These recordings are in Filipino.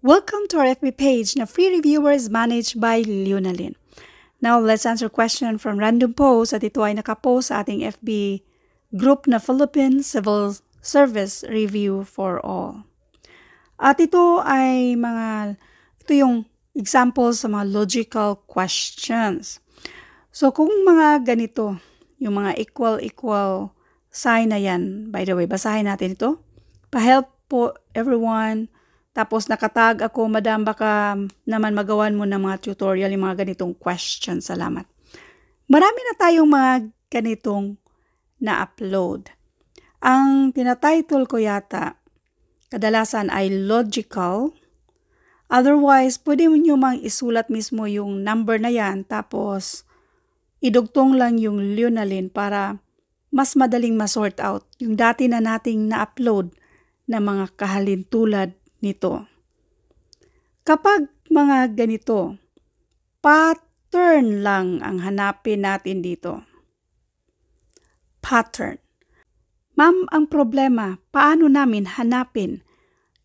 Welcome to our FB page na free reviewer is managed by Leonalyn. Now, let's answer question from random post at ito ay nakapost sa ating FB group na Philippine Civil Service Review for All. At ito ay mga, ito yung examples sa mga logical questions. So, kung mga ganito, yung mga equal-equal sign na yan, by the way, basahin natin ito. Pa-help po everyone tapos nakatag ako, madam, baka naman magawan mo ng mga tutorial, yung mga ganitong questions. Salamat. Marami na tayong mga ganitong na-upload. Ang tinatitle ko yata, kadalasan ay logical. Otherwise, pwede nyo mang isulat mismo yung number na yan, tapos idugtong lang yung Lunalin para mas madaling ma-sort out yung dati na nating na-upload na mga kahalintulad nito. Kapag mga ganito, pattern lang ang hanapin natin dito. Pattern. Ma'am, ang problema, paano namin hanapin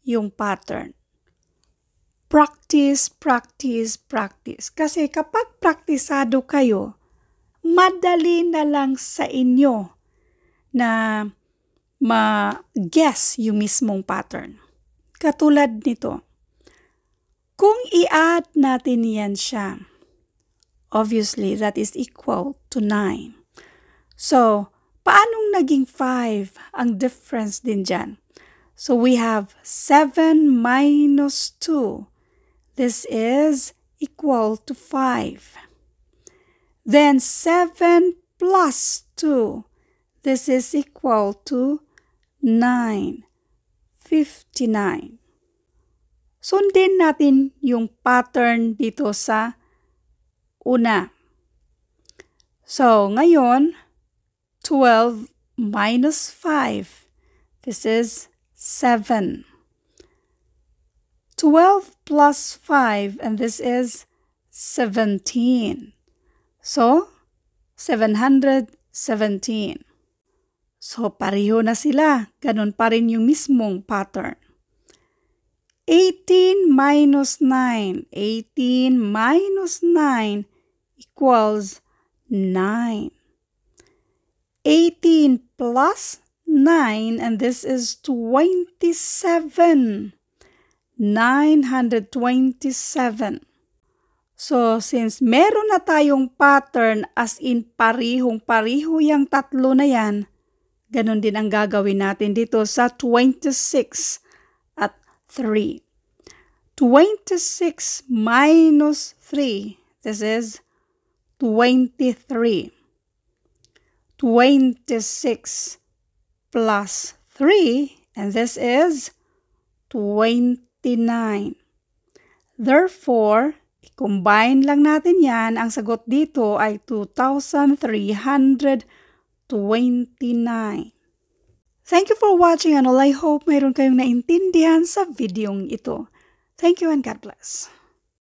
yung pattern? Practice, practice, practice. Kasi kapag praktisado kayo, madali na lang sa inyo na ma-guess yung mismong pattern. Katulad nito, kung i-add natin yan siya, obviously that is equal to 9. So, paanong naging 5 ang difference din dyan? So, we have 7 minus 2. This is equal to 5. Then 7 plus 2. This is equal to 9. 59. Sundin natin yung pattern dito sa una. So, ngayon, 12 minus 5. This is 7. 12 plus 5, and this is 17. So, 717. So, pareho na sila. Ganun pa rin yung mismong pattern. 18 minus 9. 18 minus 9 equals 9. 18 plus 9 and this is 27. 927. So, since meron na tayong pattern as in parihong-pariho yung tatlo na yan, Ganon din ang gagawin natin dito sa 26 at 3. 26 minus 3. This is 23. 26 plus 3 and this is 29. Therefore, i-combine lang natin yan. Ang sagot dito ay 2,300 29. Thank you for watching and all I hope mayroon kayong naintindihan sa videong ito. Thank you and God bless.